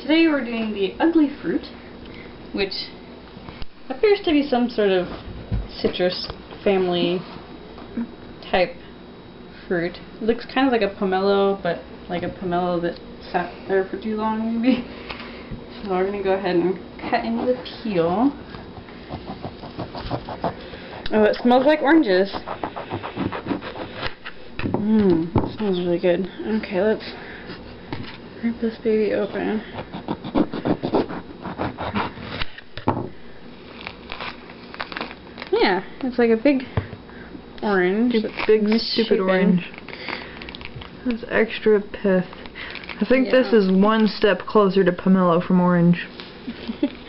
today we're doing the ugli fruit, which appears to be some sort of citrus family type fruit. It looks kind of like a pomelo, but like a pomelo that sat there for too long, maybe. So we're going to go ahead and cut into the peel. Oh, it smells like oranges. Mmm, smells really good. Okay, let's rip this baby open. Yeah, it's like a big orange. Big, big stupid orange. That's extra pith. I think this is one step closer to pomelo from orange.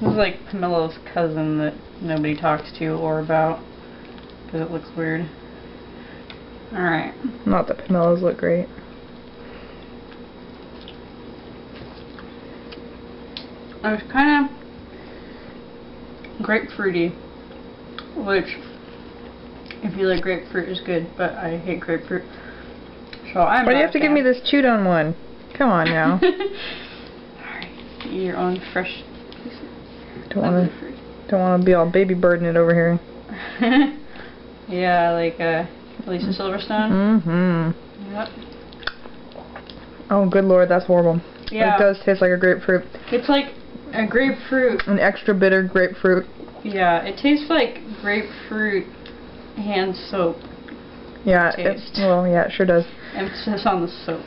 This is like Pomelo's cousin that nobody talks to or about because it looks weird. Alright. Not that pomelos look great. It's kind of grapefruity, which, if you like grapefruit, is good, but I hate grapefruit. So I'm Why do you have to a give me this chewed on one? Come on now. Alright, eat your own fresh piece don't wanna fruit. don't wanna be all baby birding it over here. yeah, like uh, Lisa Silverstone. Mm-hmm. Yep. Oh good lord, that's horrible. Yeah. It does taste like a grapefruit. It's like a grapefruit. An extra bitter grapefruit. Yeah, it tastes like grapefruit hand soap. Yeah, it, Taste. well, yeah, it sure does. Emphasis on the soap.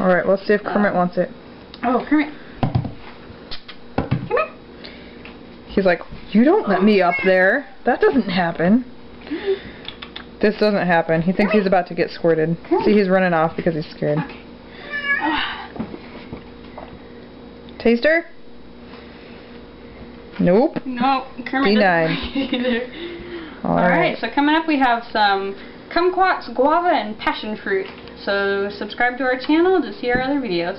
Alright, let's see if Kermit Uh, wants it. Oh, Kermit. Come here. He's like, you don't let me up there. That doesn't happen. This doesn't happen. He thinks he's about to get squirted. See, he's running off because he's scared. Taster? Nope. No, Kermit Denied. doesn't either. Alright. Alright, so coming up we have some kumquats, guava, and passion fruit. So subscribe to our channel to see our other videos.